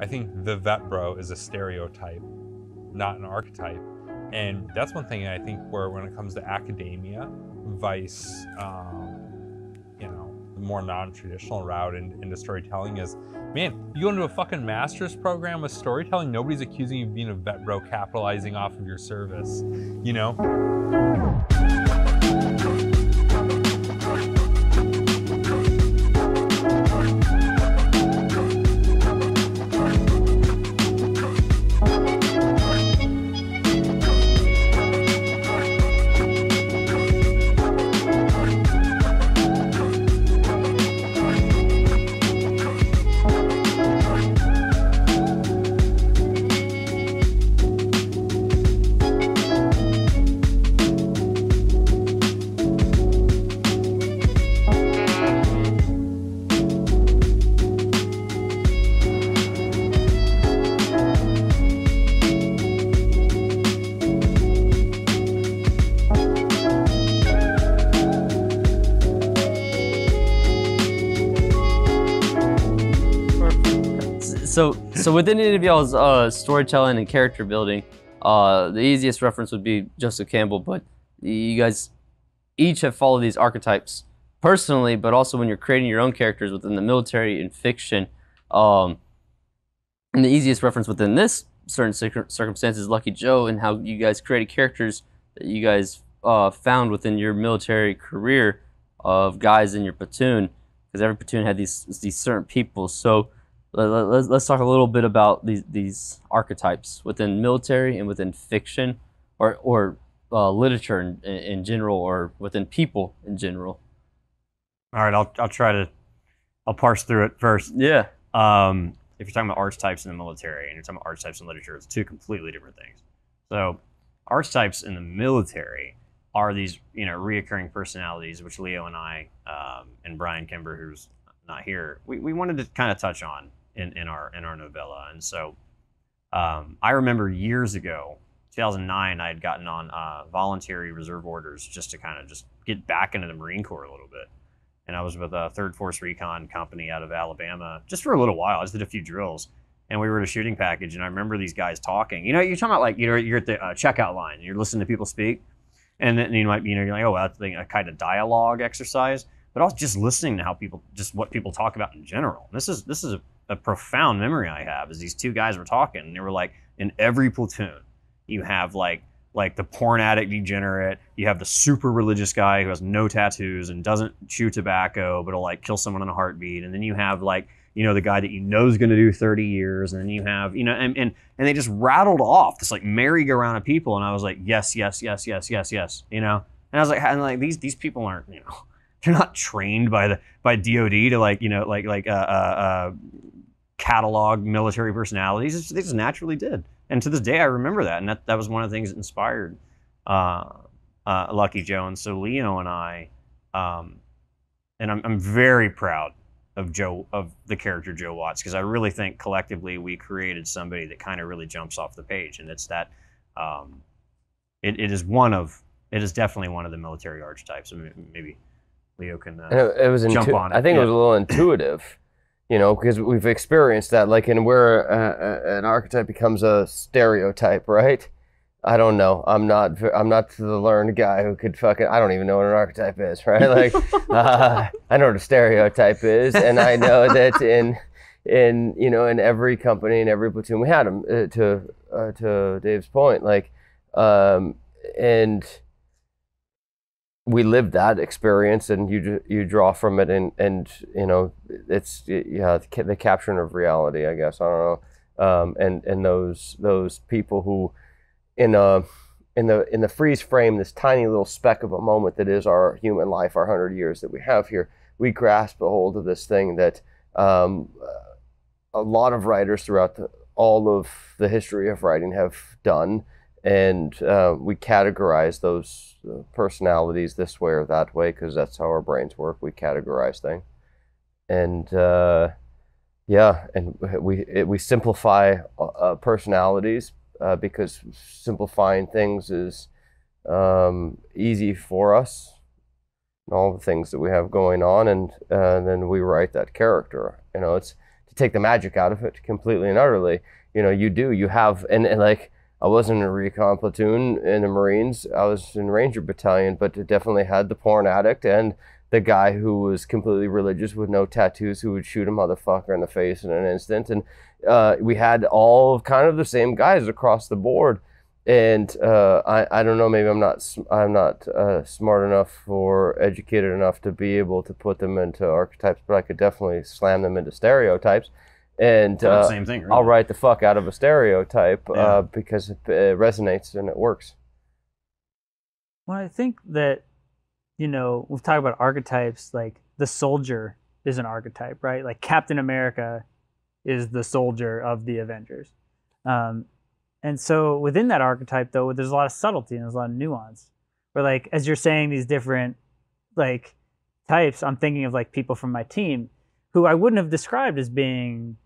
I think the vet bro is a stereotype, not an archetype. And that's one thing I think where when it comes to academia, vice, um, you know, the more non-traditional route in, into storytelling is, man, you go into a fucking master's program with storytelling, nobody's accusing you of being a vet bro capitalizing off of your service, you know? So, within any of y'all's uh, storytelling and character building, uh, the easiest reference would be Joseph Campbell. But you guys each have followed these archetypes personally, but also when you're creating your own characters within the military and fiction. Um, and the easiest reference within this certain circumstances is Lucky Joe and how you guys created characters that you guys uh, found within your military career of guys in your platoon, because every platoon had these these certain people. So let, us let's talk a little bit about these these archetypes within military and within fiction, or or uh, literature in, in general, or within people in general. All right, I'll I'll try to I'll parse through it first. Yeah. Um, if you're talking about archetypes in the military and you're talking about archetypes in literature, it's two completely different things. So, archetypes in the military are these, you know, reoccurring personalities, which Leo and I um, and Brian Kimber, who's not here, we, we wanted to kind of touch on in, in our in our novella. And so, um, I remember years ago, 2009, I had gotten on uh, voluntary reserve orders just to kind of just get back into the Marine Corps a little bit and I was with a third force recon company out of Alabama just for a little while. I just did a few drills, and we were at a shooting package, and I remember these guys talking. You know, you're talking about like you know you're at the uh, checkout line, and you're listening to people speak, and then you might be you know you're like oh well, that's a kind of dialogue exercise, but also just listening to how people just what people talk about in general. This is this is a, a profound memory I have. Is these two guys were talking, and they were like in every platoon you have like like the porn addict degenerate. You have the super religious guy who has no tattoos and doesn't chew tobacco, but will like kill someone in a heartbeat. And then you have like, you know, the guy that you know is going to do 30 years. And then you have, you know, and, and, and they just rattled off this like merry-go-round of people. And I was like, yes, yes, yes, yes, yes, yes, you know? And I was like, and like these, these people aren't, you know, they're not trained by the, by DOD to like, you know, like, like, uh, uh, uh catalog military personalities. They just naturally did and to this day I remember that, and that, that was one of the things that inspired uh, uh, Lucky Joe. And so Leo and I, um, and I'm, I'm very proud of Joe of the character Joe Watts because I really think collectively we created somebody that kind of really jumps off the page, and it's that um, it, it is one of it is definitely one of the military archetypes. I mean, maybe Leo can uh, it, it, was jump on it. I think yeah. it was a little intuitive you know, because we've experienced that, like, and where uh, an archetype becomes a stereotype, right? I don't know. I'm not. I'm not the learned guy who could fucking. I don't even know what an archetype is, right? Like, uh, I know what a stereotype is, and I know that in, in you know, in every company, in every platoon, we had them. Uh, to uh, to Dave's point, like, um, and we live that experience and you you draw from it and and you know it's yeah the capturing of reality I guess. I don't know. Um, and and those those people who in a in the in the freeze frame this tiny little speck of a moment that is our human life our hundred years that we have here we grasp a hold of this thing that um, a lot of writers throughout the, all of the history of writing have done and uh, we categorize those uh, personalities this way or that way because that's how our brains work. We categorize things, and uh, yeah, and we it, we simplify uh, uh, personalities uh, because simplifying things is um, easy for us. All the things that we have going on, and then we write that character. You know, it's to take the magic out of it completely and utterly. You know, you do. You have and, and like I wasn't in a recon platoon in the Marines. I was in Ranger Battalion, but it definitely had the porn addict and the guy who was completely religious with no tattoos who would shoot a motherfucker in the face in an instant. And uh, we had all kind of the same guys across the board. And uh, I, I don't know, maybe I'm not I'm not uh, smart enough or educated enough to be able to put them into archetypes, but I could definitely slam them into stereotypes. And They're the uh, same thing. Really. I'll write the fuck out of a stereotype Yeah. uh, because it, it resonates and it works. Well, I think that, you know, we've talked about archetypes, like the soldier is an archetype, right? Like Captain America is the soldier of the Avengers. Um, and so within that archetype, though, there's a lot of subtlety and there's a lot of nuance. Where, like, as you're saying these different, like, types, I'm thinking of, like, people from my team who I wouldn't have described as being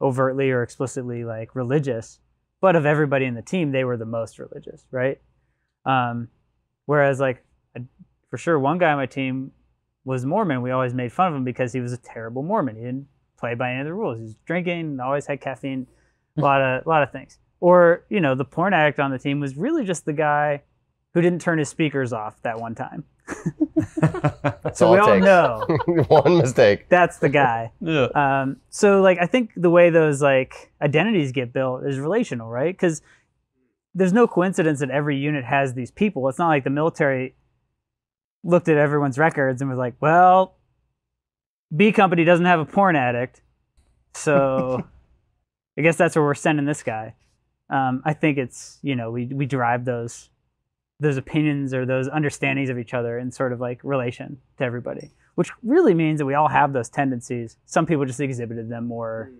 overtly or explicitly, like, religious. But of everybody in the team, they were the most religious, right? Um, Whereas, like, I- for sure, one guy on my team was Mormon. We always made fun of him because he was a terrible Mormon. He didn't play by any of the rules. He was drinking, always had caffeine, a lot of a lot of things. Or you know, the porn addict on the team was really just the guy who didn't turn his speakers off that one time. That's So we all takes. know One mistake. that's the guy. yeah. Um, so like I think the way those like identities get built is relational, right? Because there's no coincidence that every unit has these people. It's not like the military looked at everyone's records and was like, well, B company doesn't have a porn addict, so I guess that's where we're sending this guy. Um, I think it's you know we we derive those those opinions or those understandings of each other in sort of like relation to everybody which really means that we all have those tendencies. Some people just exhibited them more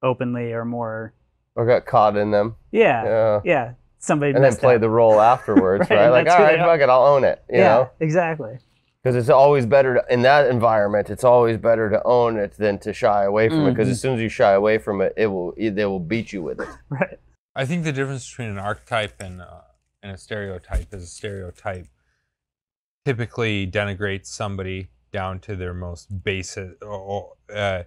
openly or more, Or got caught in them. yeah, yeah. Yeah. Somebody And then messed play up. the role afterwards, Right, right? Like, that's all who right, they are. fuck it, I'll own it. You yeah, know? exactly. Because it's always better to, in that environment. It's always better to own it than to shy away from it. Because as soon as you shy away from it, it will they will beat you with it. Right. I think the difference between an archetype and uh, and a stereotype is a stereotype typically denigrates somebody down to their most basic, or, uh,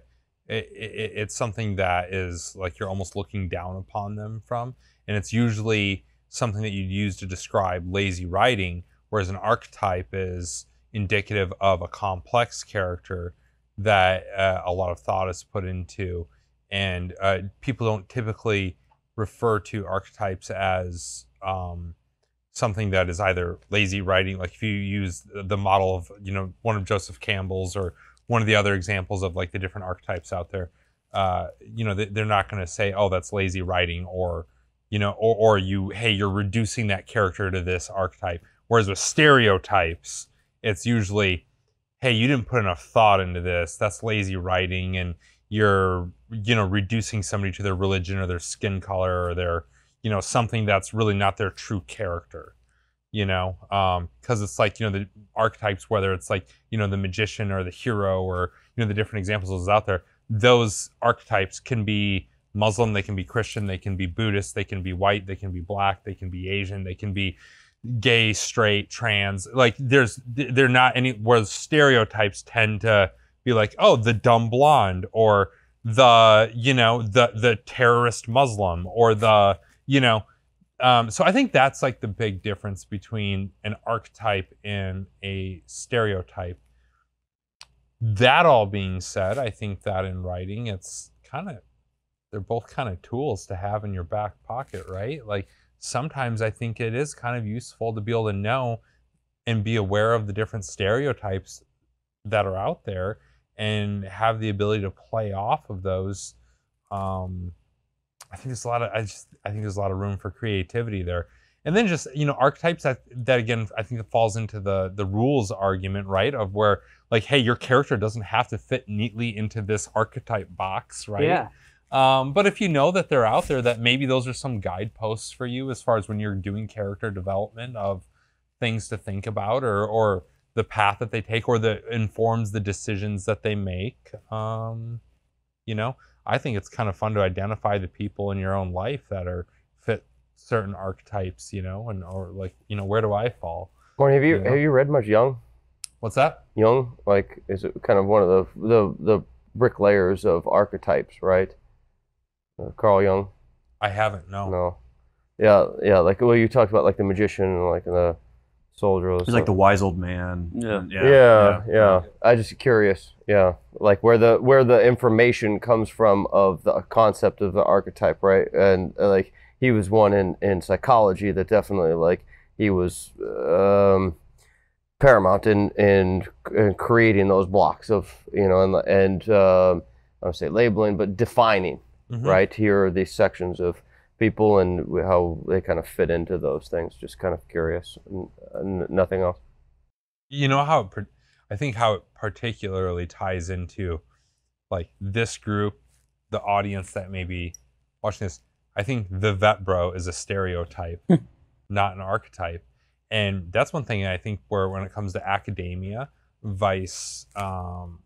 it, it, it's something that is like you're almost looking down upon them from, and it's usually something that you'd use to describe lazy writing, whereas an archetype is indicative of a complex character that uh, a lot of thought is put into, and uh, people don't typically refer to archetypes as um, something that is either lazy writing, like if you use the model of you know one of Joseph Campbell's or one of the other examples of like the different archetypes out there, uh, you know they- they're not going to say oh that's lazy writing or you know or, or you hey you're reducing that character to this archetype. Whereas with stereotypes, it's usually hey you didn't put enough thought into this that's lazy writing and you're you know reducing somebody to their religion or their skin color or their you know something that's really not their true character you know um, because it's like you know the archetypes whether it's like you know the magician or the hero or you know the different examples out there those archetypes can be muslim they can be christian they can be buddhist they can be white they can be black they can be asian they can be gay straight trans like there's they're not any where stereotypes tend to be like oh the dumb blonde or the you know the the terrorist muslim or the you know um, so i think that's like the big difference between an archetype and a stereotype. That all being said i think that in writing it's kind of they're both kind of tools to have in your back pocket right? Like sometimes i think it is kind of useful to be able to know and be aware of the different stereotypes that are out there and have the ability to play off of those um, I think there's a lot of I just I think there's a lot of room for creativity there. And then just you know archetypes that that again I think it falls into the the rules argument right of where like hey your character doesn't have to fit neatly into this archetype box right Yeah. um, but if you know that they're out there, that maybe those are some guideposts for you as far as when you're doing character development of things to think about or, or the path that they take or that informs the decisions that they make. Um, you know, I think it's kind of fun to identify the people in your own life that are fit certain archetypes, you know, and or like, you know, where do I fall? Morning, have you You know? have you read much Jung? What's that? Jung, like, is it kind of one of the the the bricklayers of archetypes, right? Uh, Carl Jung. I haven't. No. No. Yeah, yeah. Like well, you talked about like the magician and like the soldier. He's like the wise old man. Yeah. And- yeah, yeah, I just curious. Yeah, like where the where the information comes from of the concept of the archetype, right? And uh, like he was one in in psychology that definitely like he was um, paramount in, in in creating those blocks of you know and and um, I would say labeling, but defining Mhm. right? Here are these sections of people and how they kind of fit into those things. Just kind of curious, and, and nothing else. you know how it, i think how it particularly ties into like this group the audience that may be watching this i think the vet bro is a stereotype not an archetype and that's one thing i think where when it comes to academia vice um,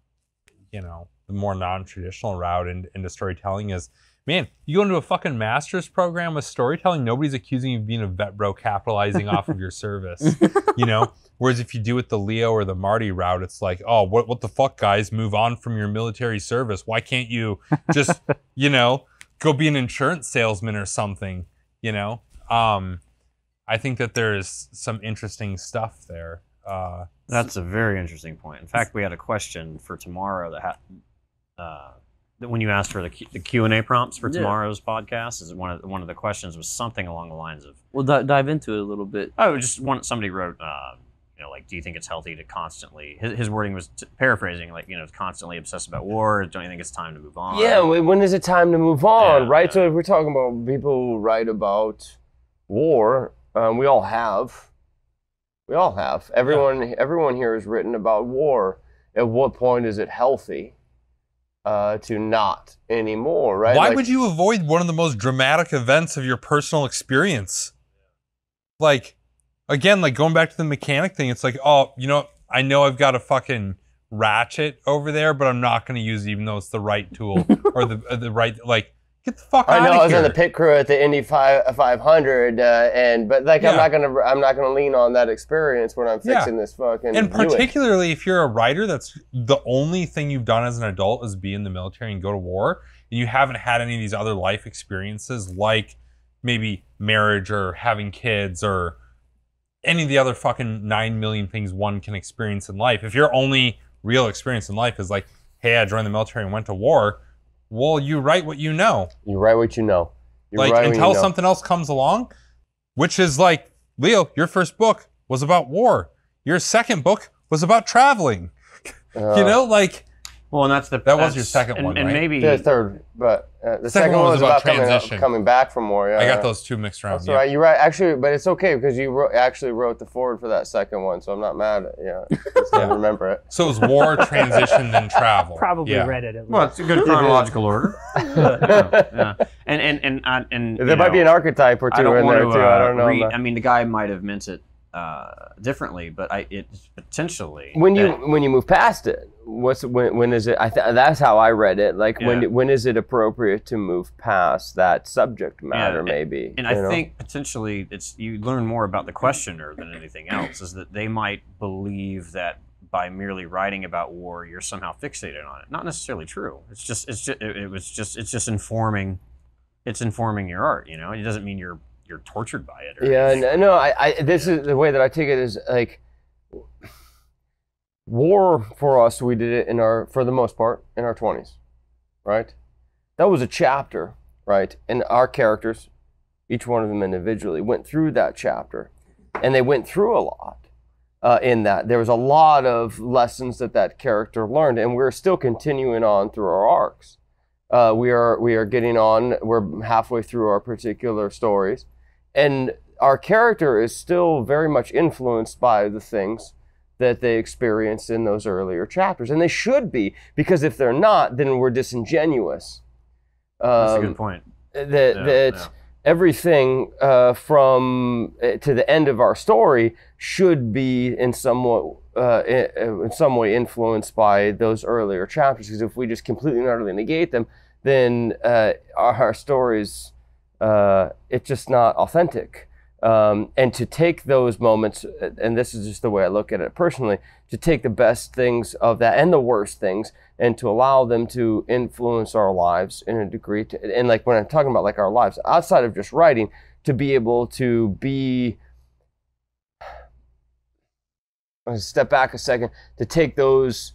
you know the more non-traditional route in, into storytelling is man you go into a fucking master's program with storytelling nobody's accusing you of being a vet bro capitalizing off of your service you know Whereas if you do it the Leo or the Marty route, it's like, oh, what what the fuck, guys? Move on from your military service. Why can't you just, you know, go be an insurance salesman or something? You know, um, I think that there's some interesting stuff there. Uh, That's a very interesting point. In fact, we had a question for tomorrow that had uh, that when you asked for the Q- the Q and A prompts for Yeah. tomorrow's podcast, is one of one of the questions was something along the lines of, We'll di- dive into it a little bit. oh, just one somebody wrote, uh, you know, like, do you think it's healthy to constantly? His, his wording was t- paraphrasing, like, you know, constantly obsessed about war. Don't you think it's time to move on? Yeah, when is it time to move on, Yeah, right? yeah. So if we're talking about people who write about war, um, we all have. We all have. Everyone, everyone here has written about war. At what point is it healthy uh, to not anymore, right? why Like- would you avoid one of the most dramatic events of your personal experience? Like, again, like going back to the mechanic thing, it's like, oh, you know, I know I've got a fucking ratchet over there, but I'm not going to use it even though it's the right tool or the uh, the right like. Get the fuck I out know I was here. on the pit crew at the Indy five, 500, uh, and but like Yeah. I'm not gonna I'm not gonna lean on that experience when I'm Yeah. fixing this fucking. and particularly if you're a writer that's the only thing you've done as an adult is be in the military and go to war and you haven't had any of these other life experiences like maybe marriage or having kids or any of the other fucking 9 million things one can experience in life if your only real experience in life is like hey i joined the military and went to war well you write what you know You write what you know. You like write what you until know. something else comes along which is like leo your first book was about war your second book was about traveling Uh, you know like Well, and that's the That was your second and, one, and right? maybe the third, but uh, the Second second, one one was was about about, coming, up- coming back from war. Yeah, i got those two mixed around That's yeah. all right. You're right. Actually, but it's okay because you wrote, actually wrote the forward for that second one, so I'm not mad. At, yeah, just Yeah. remember it. so it was war transition then travel Probably yeah. read it at well, it's a good chronological order. yeah, yeah. And and and and, and There you might be an archetype or two in there to. too. Uh, I don't know. read, I mean, the guy might have meant it uh, differently, but I it potentially when you when you move past it, what's when when is it? I th- that's how I read it. Like Yeah. when when is it appropriate to move past that subject matter? and- maybe. and you I know? think potentially it's you learn more about the questioner than anything else. Is that they might believe that by merely writing about war, you're somehow fixated on it. Not necessarily true. It's just it's just it, it was just it's just informing. It's informing your art. You know, it doesn't mean you're you're tortured by it. Or Yeah, no, no I, I this is the way that I take it is like war for us. We did it in our, for the most part, in our twenties, right? That was a chapter, right? And our characters, each one of them individually, went through that chapter, and they went through a lot. Uh, in that, there was a lot of lessons that that character learned, and we're still continuing on through our arcs. Uh, we are we are getting on. We're halfway through our particular stories, and our character is still very much influenced by the things that they experienced in those earlier chapters, and they should be because if they're not, then we're disingenuous. That's a Um, good point. That Yeah, that yeah. everything uh, from uh, to the end of our story should be in somewhat uh, in, in some way influenced by those earlier chapters. Because if we just completely and utterly negate them, then uh, our, our stories uh, it's just not authentic. um, and to take those moments, and this is just the way I look at it personally, to take the best things of that and the worst things, and to allow them to influence our lives in a degree. To, and like when I'm talking about like our lives outside of just writing, to be able to be. Step back a second to take those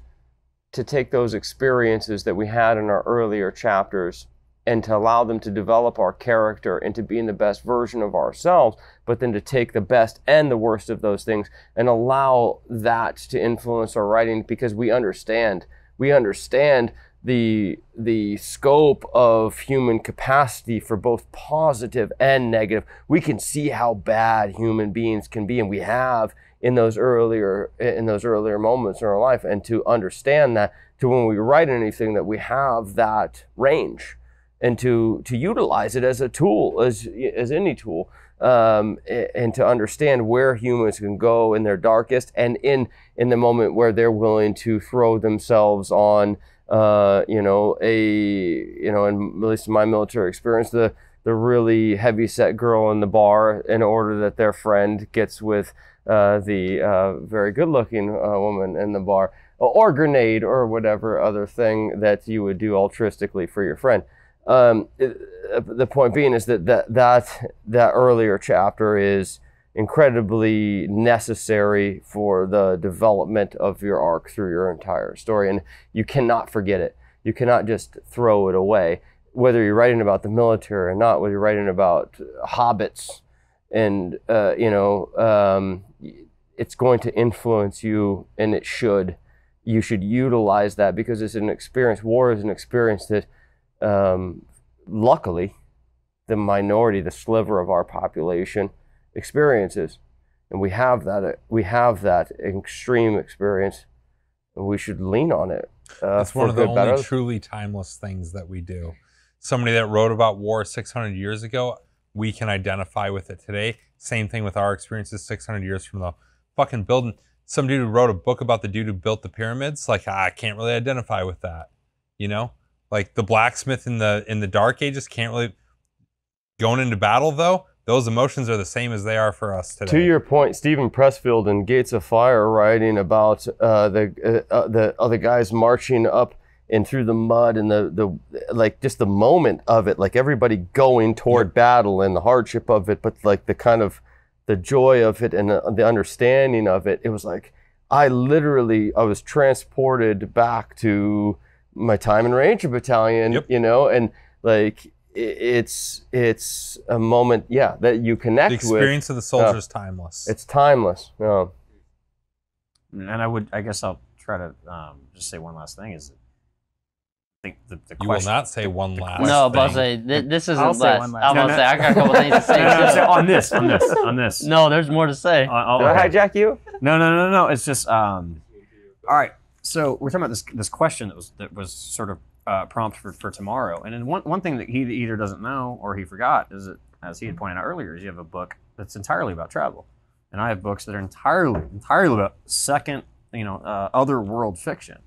to take those experiences that we had in our earlier chapters and to allow them to develop our character into being the best version of ourselves, but then to take the best and the worst of those things and allow that to influence our writing because we understand we understand the the scope of human capacity for both positive and negative. We can see how bad human beings can be, and we have in those earlier in those earlier moments in our life, and to understand that to when we write anything that we have that range and to to utilize it as a tool as as any tool um, and to understand where humans can go in their darkest and in in the moment where they're willing to throw themselves on uh, you know a you know in at least in my military experience the the really heavy set girl in the bar in order that their friend gets with uh, the uh, very good looking uh, woman in the bar or grenade or whatever other thing that you would do altruistically for your friend um, the point being is that, that that that earlier chapter is incredibly necessary for the development of your arc through your entire story and you cannot forget it. You cannot just throw it away. Whether you're writing about the military or not whether you're writing about hobbits and uh, you know um, it's going to influence you and it should. You should utilize that because it's an experience. War is an experience that um, luckily, the minority, the sliver of our population, experiences, and we have that. We have that extreme experience, and we should lean on it. Uh, That's one of the only or- truly timeless things that we do. Somebody that wrote about war 600 years ago, we can identify with it today. Same thing with our experiences 600 years from the fucking building. Some dude who wrote a book about the dude who built the pyramids, like I can't really identify with that. You know, like the blacksmith in the in the Dark Ages can't really going into battle though. Those emotions are the same as they are for us today. To your point, Steven Pressfield in Gates of Fire writing about uh, the uh, uh, the other guys marching up and through the mud and the the like just the moment of it, like everybody going toward battle and the hardship of it, but like the kind of the joy of it and the, the understanding of it. It was like I literally I was transported back to my time in Ranger Battalion, Yep. you know, and like it's it's a moment, yeah, that you connect the with. experience of the soldier is timeless. It's timeless. No. And I would, I guess I'll try to um, just say one last thing is, I think the, the you will not say one last. No, but I'll say th- this isn't I'll say last. one last I'm thing. gonna say I got a couple things to say. No, no, no, too. so on this, on this, on this. No, there's more to say. Uh, oh, Did I hijack you? No, no, no, no. It's just um. All right. So we're talking about this this question that was that was sort of uh, prompt for, for tomorrow, and then one one thing that he either doesn't know or he forgot is that as he had pointed out earlier is you have a book that's entirely about travel, and I have books that are entirely entirely about second you know uh, other world fiction.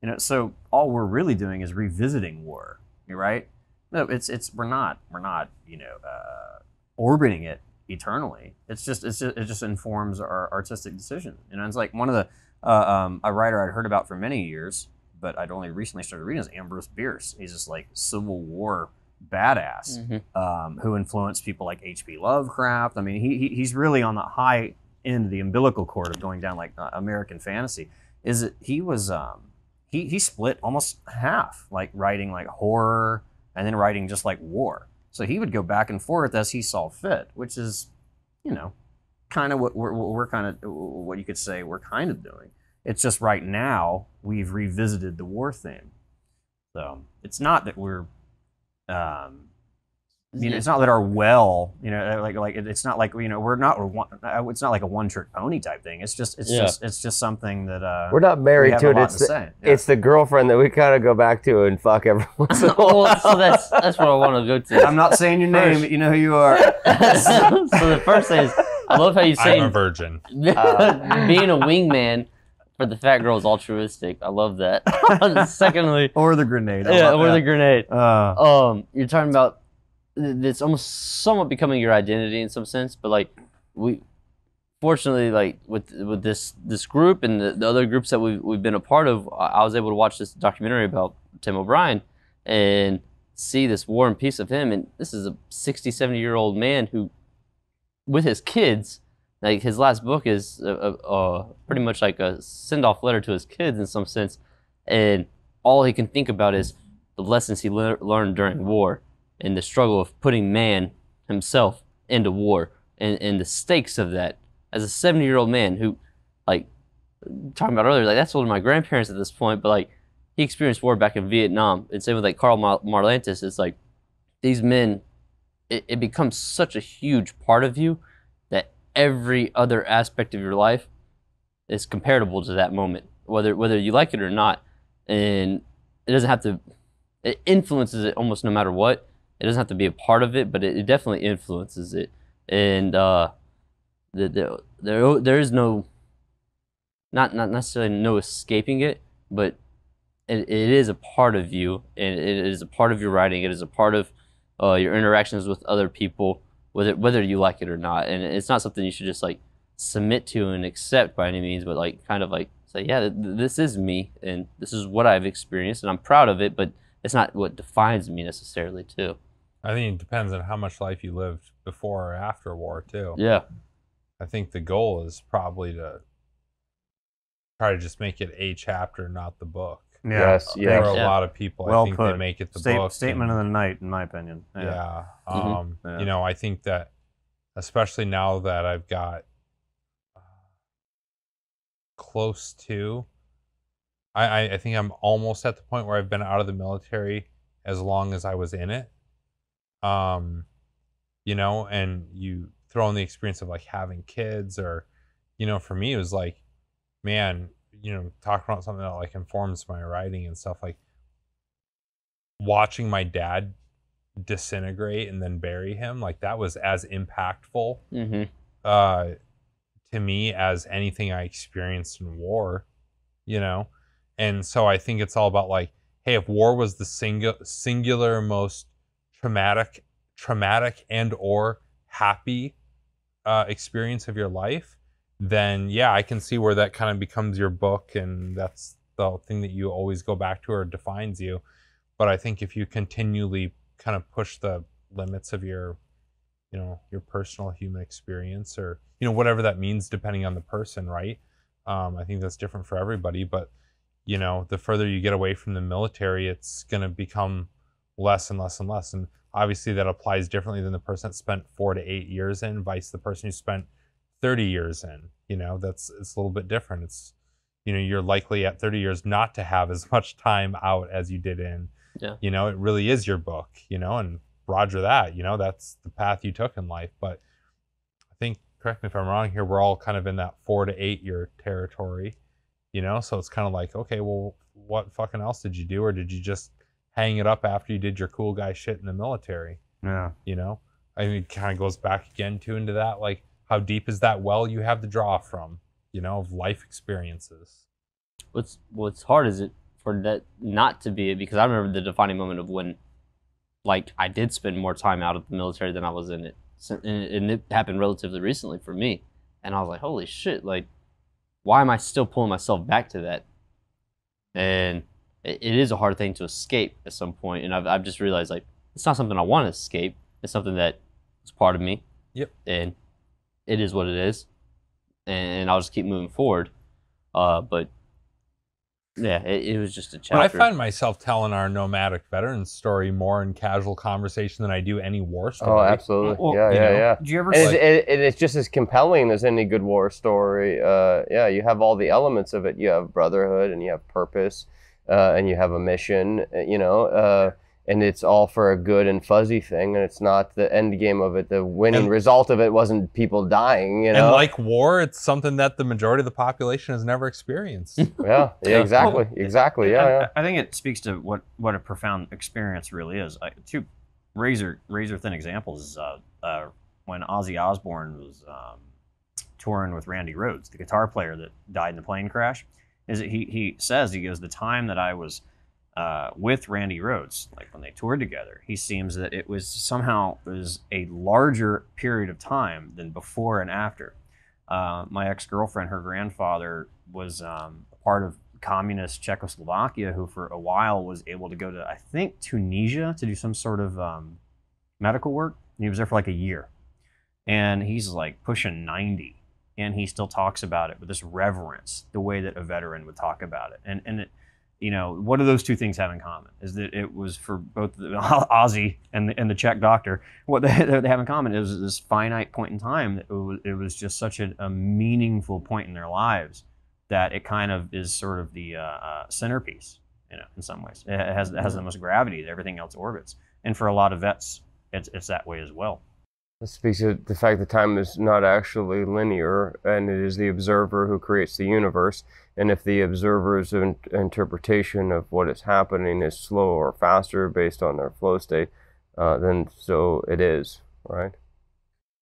You know, so all we're really doing is revisiting war. Right. No, it's it's we're not we're not you know uh, orbiting it eternally. It's just it's just, it just informs our artistic decision. You know, it's like one of the um, a writer I'd heard about for many years, but I'd only recently started reading is Ambrose Bierce. He's this like Civil War badass Mhm. um, who influenced people like H.P. Lovecraft. I mean, he, he he's really on the high end, of the umbilical cord of going down like uh, American fantasy. Is it he was um, he he split almost half, like writing like horror and then writing just like war. So he would go back and forth as he saw fit, which is, you know, kind of what we're, we're kind of what you could say we're kind of doing. It's just right now we've revisited the war theme. So it's not that we're, um, you know, it's not that our well, you know, like like it's not like you know we're not a one, uh, it's not like a one trick pony type thing. It's just it's Yeah. just it's just something that uh, We're not married have to it. It's to the. Yeah. it's the girlfriend that we kind of go back to and fuck every once in a while. well, so that's that's what I want to go to. I'm not saying your name, but you know who you are. so, so the first thing is, I love how you say I'm a virgin. being a wingman for the fat girl is altruistic. I love that. Secondly, or the grenade. I yeah, love or the grenade. Uh, Um, you're talking about it's almost somewhat becoming your identity in some sense, but like we fortunately like with with this this group and the, the other groups that we've, we've been a part of I I was able to watch this documentary about tim o'brien and see this war and peace of him and this is a 60 70 year old man who with his kids like his last book is a, a, a pretty much like a send-off letter to his kids in some sense and all he can think about is the lessons he lear- learned during war and the struggle of putting man himself into war and, and the stakes of that. As a 70 year old man who like talking about earlier like that's older than my grandparents at this point but like he experienced war back in vietnam and same with like carl Mar- marlantes. It's like these men it, it becomes such a huge part of you that every other aspect of your life is comparable to that moment. Whether whether you like it or not and it doesn't have to it influences it almost no matter what. It doesn't have to be a part of it but it, it definitely influences it. And uh the, the, there there is no not not necessarily no escaping it but it, it is a part of you and it is a part of your writing. It is a part of uh, your interactions with other people whether whether you like it or not and it's not something you should just like submit to and accept by any means but like kind of like say yeah th- th- this is me and this is what i've experienced and i'm proud of it but it's not what defines me necessarily too I think it depends on how much life you lived before or after war too. yeah I think the goal is probably to try to just make it a chapter, not the book. Yes, For yes. a Yeah. lot of people, Well I think put. they make it the Sta- book. statement and- of the night, in my opinion. yeah, Mhm. um Yeah. you know i think that especially now that i've got uh, close to I, I i think i'm almost at the point where i've been out of the military as long as i was in it um you know and you throw in the experience of like having kids or you know for me it was like man you know talking about something that like informs my writing and stuff like watching my dad disintegrate and then bury him like that was as impactful mm-hmm. uh to me as anything i experienced in war you know and so i think it's all about like hey if war was the single singular most traumatic traumatic and or happy uh experience of your life then yeah i can see where that kind of becomes your book and that's the thing that you always go back to or defines you. But i think if you continually kind of push the limits of your you know your personal human experience or you know whatever that means depending on the person right? Um, i think that's different for everybody but you know the further you get away from the military it's going to become less and less and less. And obviously that applies differently than the person that spent four to eight years in vice the person who spent 30 years in you know that's it's a little bit different. It's you know you're likely at 30 years not to have as much time out as you did in Yeah. you know it really is your book you know and roger that you know that's the path you took in life. But i think correct me if i'm wrong here we're all kind of in that four to eight year territory you know? So it's kind of like okay well what fucking else did you do? Or did you just hang it up after you did your cool guy shit in the military? Yeah. you know? I mean it kind of goes back again to into that like how deep is that well you have to draw from you know of life experiences what's what's hard is it for that not to be it because I remember the defining moment of when like I did spend more time out of the military than I was in it. And, it happened relatively recently for me. And I was like, holy shit, like why am I still pulling myself back to that? And it, it is a hard thing to escape at some point. And I've, I've just realized like it's not something I want to escape. It's something that is part of me. Yep. And it is what it is. And I'll just keep moving forward. Uh, but yeah, it, it was just a But I find myself telling our nomadic veteran story more in casual conversation than I do any war story. Oh, absolutely. Well, yeah, yeah, know, yeah. Did you ever And see? it's, it, it's just as compelling as any good war story. Uh, yeah, you have all the elements of it. You have brotherhood, and you have purpose, uh, and you have a mission. uh, You know, uh, and it's all for a good and fuzzy thing, and it's not the end game of it. The winning And- result of it wasn't people dying. You know, And like war, it's something that the majority of the population has never experienced. yeah, yeah, Yeah. exactly, exactly. Yeah, I, yeah. I think it speaks to what what a profound experience really is. I, two razor razor thin examples is uh, uh, when Ozzy Osbourne was um, touring with Randy Rhoads, the guitar player that died in the plane crash. Is that he he says he goes the time that I was uh, with Randy Rhoads, like when they toured together, he seems that it was somehow was a larger period of time than before and after. Uh, my ex girlfriend, her grandfather was um, part of communist Czechoslovakia, who for a while was able to go to I think Tunisia to do some sort of um, medical work. And He was there for like a year, and he's like pushing ninety, and he still talks about it with this reverence, the way that a veteran would talk about it, and and it you know, what do those two things have in common? Is that it was for both the, Ozzy and the, and the Czech doctor. What they, they have in common is this finite point in time. That it was, it was just such a, a, meaningful point in their lives that it kind of is sort of the uh, uh, centerpiece, you know, in some ways. It has, it has the most gravity that everything else orbits. And for a lot of vets, it's, it's that way as well. This speaks to the fact that time is not actually linear, and it is the observer who creates the universe. And if the observer's in- interpretation of what is happening is slow or faster based on their flow state, uh, then so it is, right?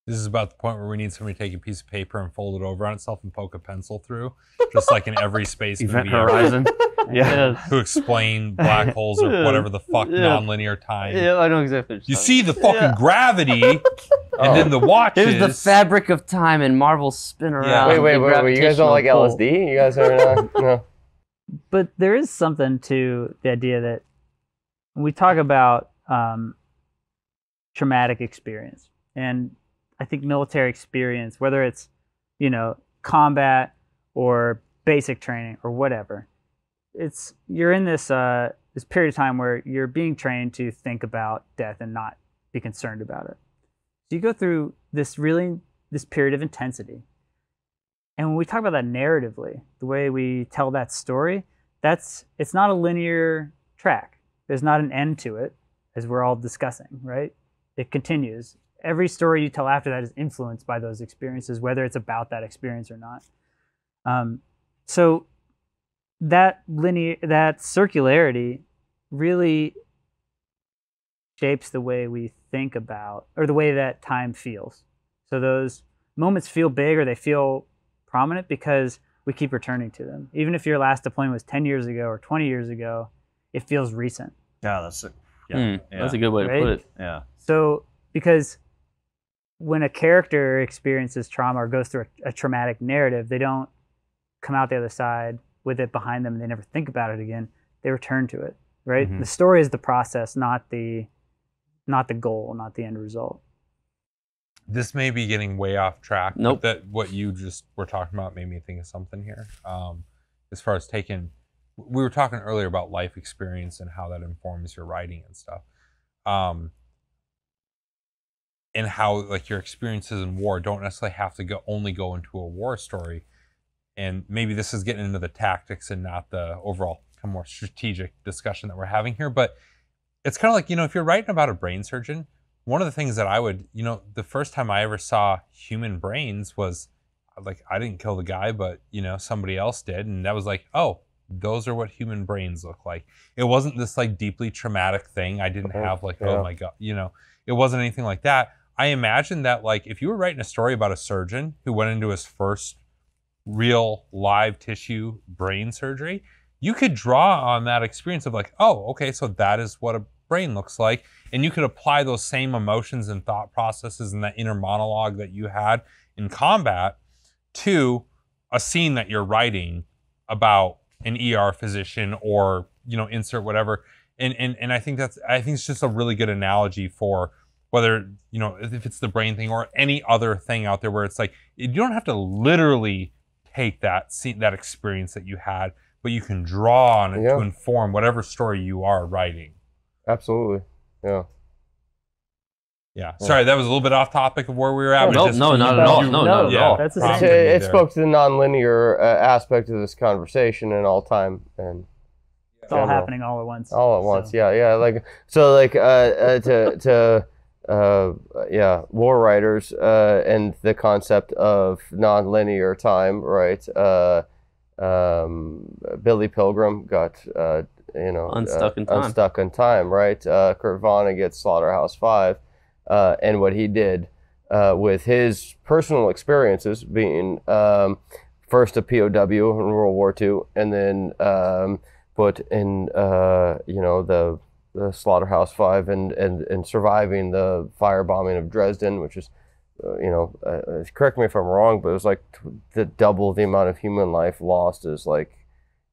This is about the point where we need somebody to take a piece of paper and fold it over on itself and poke a pencil through, just like in every space Event movie ever, Horizon. yeah. to explain black holes or whatever the fuck Yeah. nonlinear time. Yeah, I know exactly. what You see the fucking Yeah. gravity, and Oh. then the watches. Here's the fabric of time, and Marvel spin around. Wait, wait, wait, wait! You guys don't like. LSD? You guys are not? No. but there is something to the idea that we talk about um, traumatic experience and i think military experience whether it's you know combat or basic training or whatever it's you're in this uh, this period of time where you're being trained to think about death and not be concerned about it so you go through this really this period of intensity and when we talk about that narratively the way we tell that story that's it's not a linear track. There's not an end to it, as we're all discussing, right? It continues. Every story you tell after that is influenced by those experiences, whether it's about that experience or not. Um, so that linear, that circularity, really shapes the way we think about, or the way that time feels. So those moments feel big, or they feel prominent because we keep returning to them. Even if your last deployment was 10 years ago or 20 years ago, it feels recent. Yeah, that's it. Yeah. Hmm, yeah. That's a good way to put it. yeah. So, because when a character experiences trauma or goes through a, a traumatic narrative, they don't come out the other side with it behind them and they never think about it again. They return to it, right? Mhm. The story is the process, not the not the goal, not the end result. this may be getting way off track. but Nope. That what you just were talking about made me think of something here. Um, as far as taking, we were talking earlier about life experience and how that informs your writing and stuff. Um, and how like your experiences in war don't necessarily have to go only go into a war story. And maybe this is getting into the tactics and not the overall kind of more strategic discussion that we're having here. But it's kind of like you know if you're writing about a brain surgeon, one of the things that I would, you know, the first time I ever saw human brains was like I didn't kill the guy, but you know, somebody else did, and that was like, oh, those are what human brains look like. It wasn't this like deeply traumatic thing. I didn't Oh, have like, yeah. oh my god, you know, it wasn't anything like that. I imagine that like if you were writing a story about a surgeon who went into his first real live tissue brain surgery, you could draw on that experience of like, oh, okay, so that is what a brain looks like. And you could apply those same emotions and thought processes and that inner monologue that you had in combat to a scene that you're writing about an ER physician or you know insert whatever. And and and I think that's I think it's just a really good analogy for whether you know if it's the brain thing or any other thing out there where it's like you don't have to literally take that scene that experience that you had but you can draw on it Yeah. to inform whatever story you are writing Absolutely. Yeah. Yeah. Sorry, that was a little bit off topic of where we were at. but Nope, just- no, not at all. No, not at Yeah, all. That's the prompted same. It, it spoke to the nonlinear uh, aspect of this conversation in all time and It's all Yeah, happening all at once. all at once. Yeah, yeah. Like so, like uh, uh, to to yeah, war writers uh, and the concept of nonlinear time, right? Uh, um, Billy Pilgrim got uh, you know Unstuck uh, in Time. Unstuck in time, right? Uh, Kurt Vonnegut gets Slaughterhouse Five, uh, and what he did uh, with his personal experiences being um, first a POW in World War II, and then um, put in uh, you know the the Slaughterhouse Five and and and surviving the firebombing of Dresden, which is uh, you know, uh, correct me if I'm wrong, but it was like t- the double the amount of human life lost as like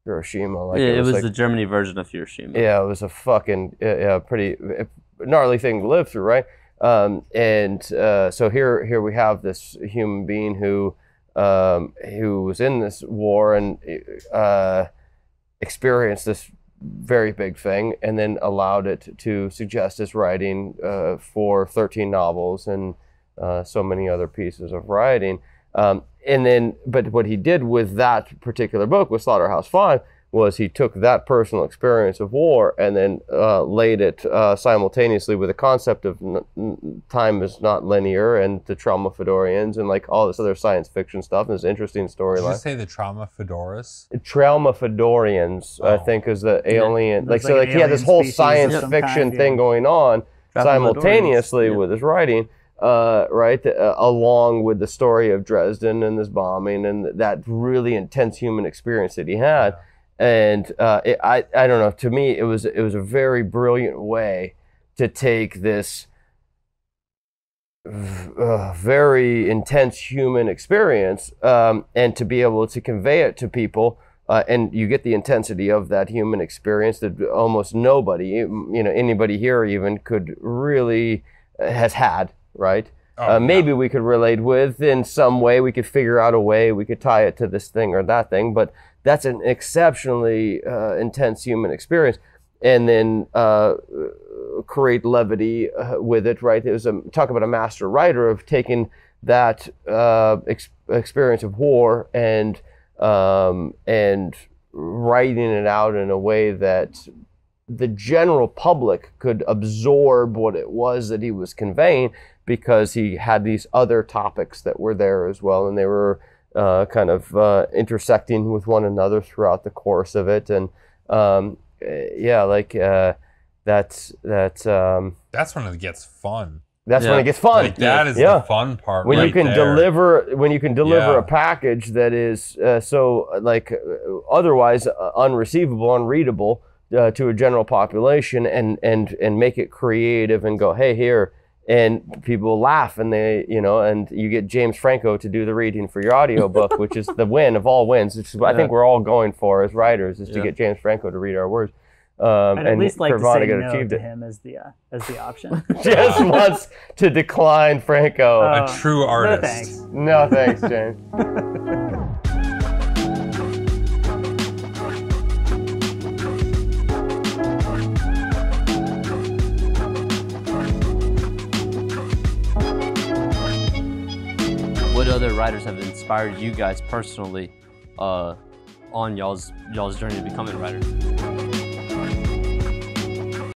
Hiroshima. Like yeah, it was, like, the Germany version of Hiroshima. yeah, it was a fucking yeah, yeah, pretty uh, gnarly thing to live through, right? Um, and uh, so here, here we have this human being who, um, who was in this war and uh, experienced this very big thing, and then allowed it to suggest his writing uh, for 13 novels and uh, so many other pieces of writing. Um, and then, but what he did with that particular book, with Slaughterhouse Five, was he took that personal experience of war and then uh, laid it uh, simultaneously with the concept of n- n- time is not linear and the trauma fedorians and like all this other science fiction stuff and this interesting storyline. Did you say the trauma fedoras? Trauma fedorians, I Oh. think, is the alien. Like There's so, like like he had this whole science fiction kind, thing yeah. going on simultaneously Yeah. with his writing, uh, right, uh, along with the story of Dresden and this bombing and that really intense human experience that he had. And uh, it, I, I don't know. To me, it was it was a very brilliant way to take this uh, very intense human experience um, and to be able to convey it to people. Uh, and you get the intensity of that human experience that almost nobody, you know, anybody here even could really uh, has had, right? Oh, uh, maybe we could relate with in some way. We could figure out a way we could tie it to this thing or that thing. But that's an exceptionally uh, intense human experience. And then uh, create levity uh, with it, right? Was a talk about a master writer of taking that uh, ex- experience of war and um, and writing it out in a way that the general public could absorb what it was that he was conveying because he had these other topics that were there as well, and they were uh, kind of uh, intersecting with one another throughout the course of it. And um, eh, yeah, like uh, that's that's um, That's when it gets fun. that's when it gets fun. Like that is Yeah. the fun part. when right you can there. deliver when you can deliver Yeah. a package that is uh, so uh, like uh, otherwise uh, unreceivable, unreadable uh, to a general population, and and and make it creative and go, hey, here. And people laugh, and they, you know, and you get James Franco to do the reading for your audiobook, which is the win of all wins. Which is what I think we're all going for as writers, is to get James Franco to read our words. Um, I'd at least like to say no achieved to it. him as the uh, as the option. Just wants to decline Franco. Uh, a true no artist. thanks. no thanks, James. What other writers have inspired you guys personally uh, on y'all's y'all's journey to becoming writers?